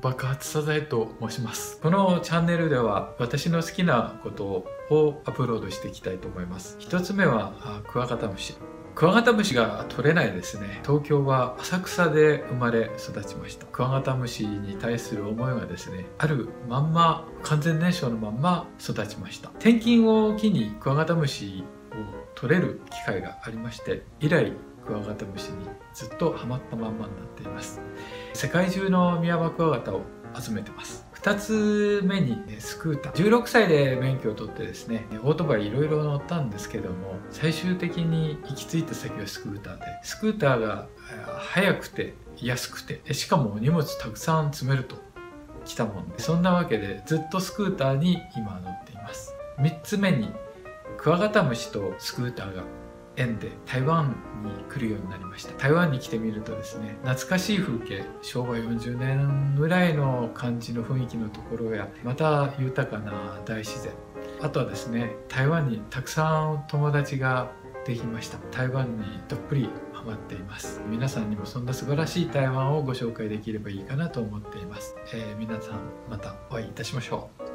爆発サザエと申します。このチャンネルでは私の好きなことをアップロードしていきたいと思います。一つ目はクワガタムシ。クワガタムシが取れないですね。東京は浅草で生まれ育ちました。クワガタムシに対する思いがですねあるまんま完全燃焼のまんま育ちました。転勤を機にクワガタムシ取れる機会がありまして以来クワガタムシにずっとハマったまんまになっています。世界中のミヤマクワガタを集めてます。2つ目にスクーター。16歳で免許を取ってですねオートバイいろいろ乗ったんですけども最終的に行き着いた先はスクーターでスクーターが速くて安くてしかも荷物たくさん積めると来たもんでそんなわけでずっとスクーターに今乗っています。3つ目にクワガタムシとスクーターが縁で台湾に来るようになりました。台湾に来てみるとですね懐かしい風景昭和40年ぐらいの感じの雰囲気のところやまた豊かな大自然。あとはですね台湾にたくさん友達ができました。台湾にどっぷりハマっています。皆さんにもそんな素晴らしい台湾をご紹介できればいいかなと思っています、えー、皆さんまたお会いいたしましょう。